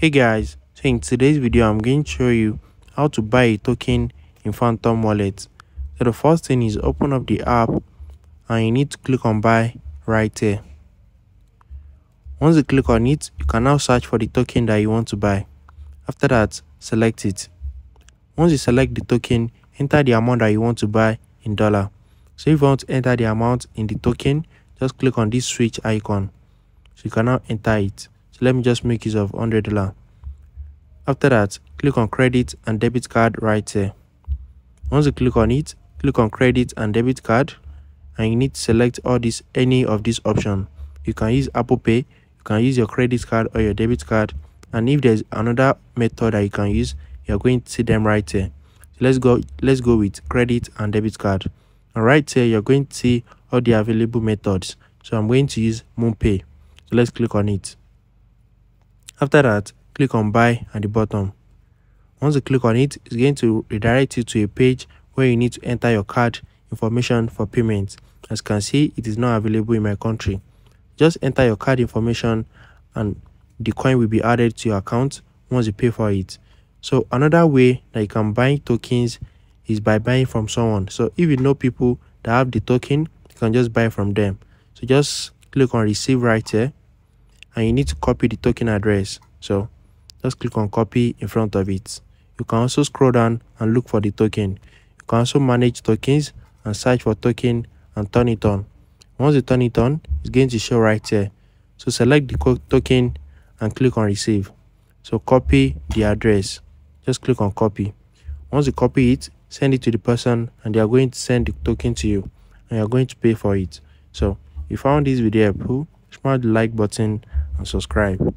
hey guys so in today's video i'm going to show you how to buy a token in phantom wallet. So the first thing is open up the app and you need to click on buy right here. Once you click on it you can now search for the token that you want to buy. After that select it. Once you select the token enter the amount that you want to buy in dollar. So if you want to enter the amount in the token just click on this switch icon. So you can now enter it let me just make use of $100 after that click on credit and debit card right here. Once you click on it click on credit and debit card and you need to select all this any of these options you can use apple pay you can use your credit card or your debit card and if there's another method that you can use you're going to see them right here. So let's go let's go with credit and debit card. And right here you're going to see all the available methods. So i'm going to use moonpay. So let's click on it after that, click on buy at the bottom. Once you click on it, it's going to redirect you to a page where you need to enter your card information for payment. As you can see, it is not available in my country. Just enter your card information and the coin will be added to your account once you pay for it. So another way that you can buy tokens is by buying from someone. So if you know people that have the token, you can just buy from them. So just click on receive right here and you need to copy the token address. So just click on copy in front of it. You can also scroll down and look for the token. You can also manage tokens and search for token and turn it on. Once you turn it on it's going to show right here. So select the token and click on receive. So copy the address. Just click on copy. Once you copy it send it to the person and they are going to send the token to you and you're going to pay for it. So if you found this video helpful smash the like button and subscribe